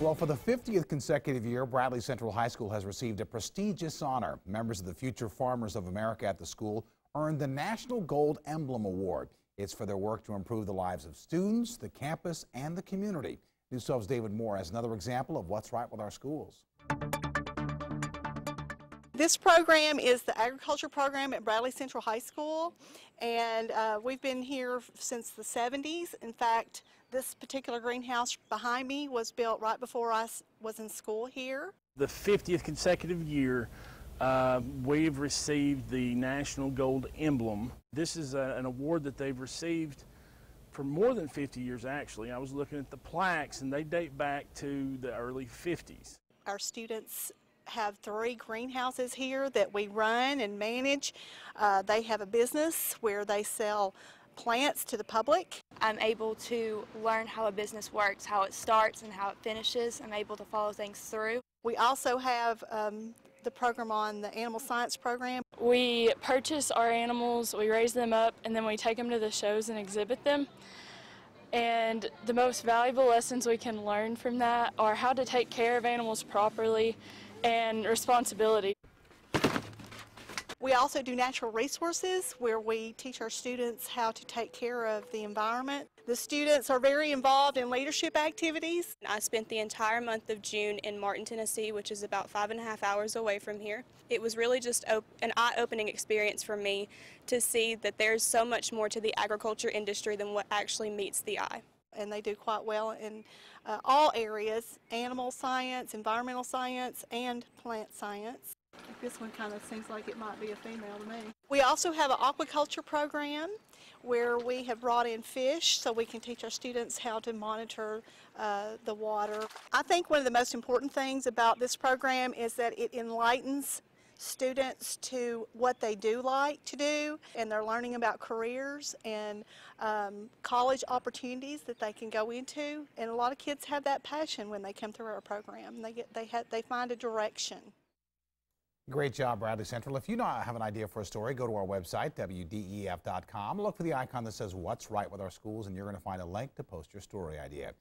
Well, for the 50th consecutive year, Bradley Central High School has received a prestigious honor. Members of the Future Farmers of America at the school earned the National Gold Emblem Award. It's for their work to improve the lives of students, the campus, and the community. News 12's David Moore has another example of what's right with our schools. This program is the agriculture program at Bradley Central High School, and uh, we've been here since the 70s. In fact, this particular greenhouse behind me was built right before I was in school here. The 50th consecutive year, uh, we've received the National Gold Emblem. This is a, an award that they've received for more than 50 years actually. I was looking at the plaques and they date back to the early 50s. Our students have three greenhouses here that we run and manage. Uh, they have a business where they sell plants to the public. I'm able to learn how a business works, how it starts and how it finishes. I'm able to follow things through. We also have um, the program on the animal science program. We purchase our animals, we raise them up, and then we take them to the shows and exhibit them. And the most valuable lessons we can learn from that are how to take care of animals properly and responsibility. We also do natural resources where we teach our students how to take care of the environment. The students are very involved in leadership activities. I spent the entire month of June in Martin, Tennessee, which is about five and a half hours away from here. It was really just an eye-opening experience for me to see that there's so much more to the agriculture industry than what actually meets the eye and they do quite well in uh, all areas, animal science, environmental science, and plant science. This one kind of seems like it might be a female to me. We also have an aquaculture program where we have brought in fish so we can teach our students how to monitor uh, the water. I think one of the most important things about this program is that it enlightens students to what they do like to do and they're learning about careers and um, college opportunities that they can go into and a lot of kids have that passion when they come through our program they get they have they find a direction Great job, Bradley Central. If you have an idea for a story, go to our website, WDEF.com. Look for the icon that says What's Right with Our Schools, and you're going to find a link to post your story idea.